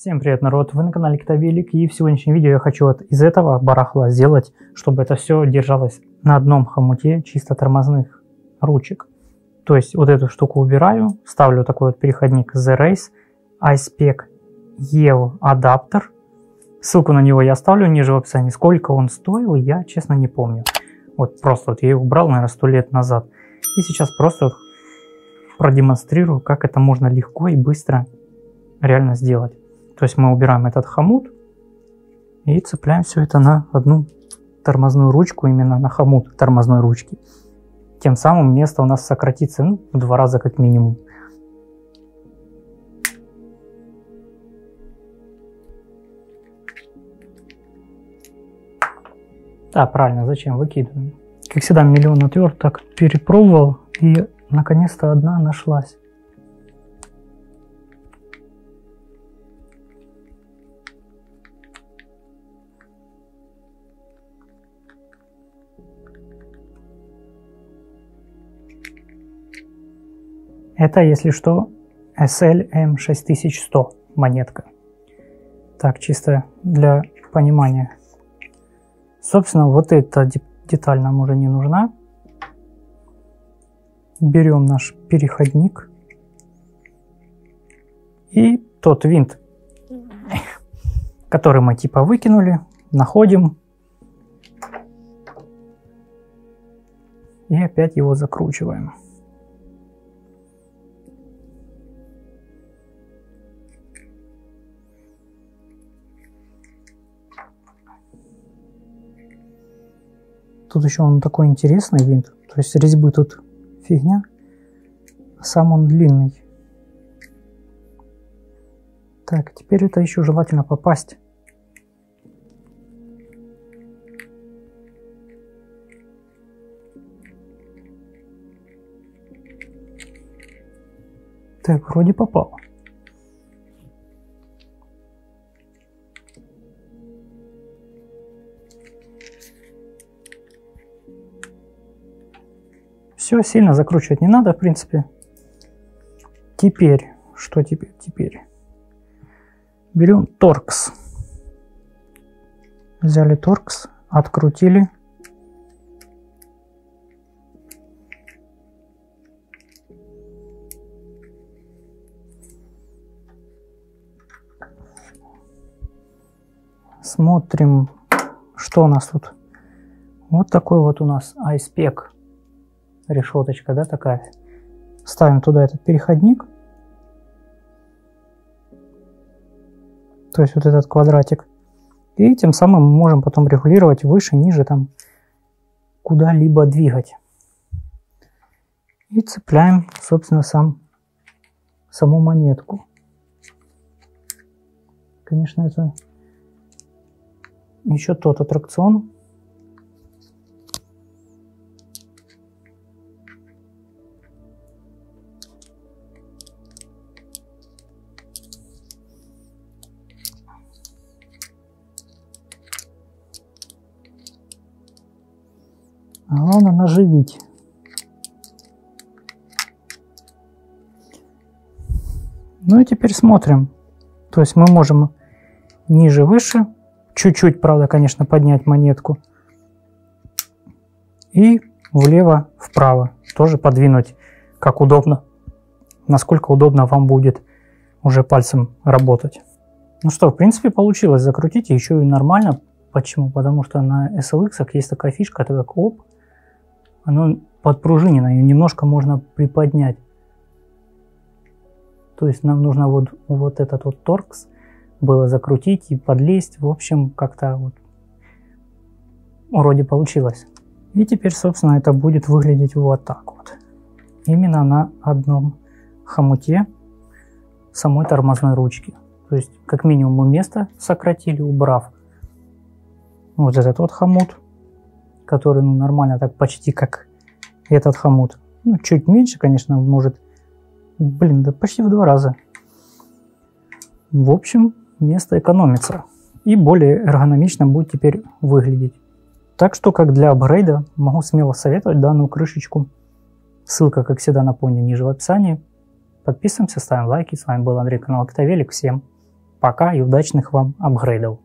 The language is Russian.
Всем привет, народ! Вы на канале Китавелик, и в сегодняшнем видео я хочу вот из этого барахла сделать, чтобы это все держалось на одном хомуте чисто тормозных ручек. То есть вот эту штуку убираю, ставлю такой вот переходник The Race, iSpec EV адаптер. Ссылку на него я оставлю ниже в описании. Сколько он стоил, я честно не помню. Вот просто вот я его убрал, наверное, сто лет назад. И сейчас просто продемонстрирую, как это можно легко и быстро реально сделать. То есть мы убираем этот хомут и цепляем все это на одну тормозную ручку, именно на хомут тормозной ручки. Тем самым место у нас сократится ну, в два раза как минимум. Да, правильно, зачем выкидываем? Как всегда, миллион отверток перепробовал и наконец-то одна нашлась. Это, если что, SLM6100 монетка. Так, чисто для понимания. Собственно, вот эта деталь нам уже не нужна. Берем наш переходник. И тот винт, который мы типа выкинули, находим. И опять его закручиваем. Тут еще он такой интересный винт. То есть резьбы тут фигня, а сам он длинный. Так, теперь это еще желательно попасть. Так, вроде попал. Все, сильно закручивать не надо, в принципе. Теперь, что теперь? Теперь берем торкс. Взяли торкс, открутили. Смотрим, что у нас тут. Вот такой вот у нас айспек решеточка, да, такая. Ставим туда этот переходник. То есть вот этот квадратик. И тем самым мы можем потом регулировать выше, ниже, там, куда-либо двигать. И цепляем, собственно, сам, саму монетку. Конечно, это еще тот аттракцион, Главное наживить. Ну и теперь смотрим. То есть мы можем ниже, выше, чуть-чуть, правда, конечно, поднять монетку. И влево, вправо тоже подвинуть, как удобно. Насколько удобно вам будет уже пальцем работать. Ну что, в принципе, получилось закрутить еще и нормально. Почему? Потому что на SLX есть такая фишка, это как оп, оно подпружинено, ее немножко можно приподнять. То есть нам нужно вот, вот этот вот торкс было закрутить и подлезть. В общем, как-то вот вроде получилось. И теперь, собственно, это будет выглядеть вот так вот. Именно на одном хомуте самой тормозной ручки. То есть, как минимум, мы место сократили, убрав вот этот вот хомут который ну, нормально так почти как этот хомут. Ну, чуть меньше, конечно, может. Блин, да почти в два раза. В общем, место экономится. И более эргономично будет теперь выглядеть. Так что, как для апгрейда, могу смело советовать данную крышечку. Ссылка, как всегда, напомню, ниже в описании. Подписываемся, ставим лайки. С вами был Андрей, канал Октавелик. Всем Пока и удачных вам апгрейдов.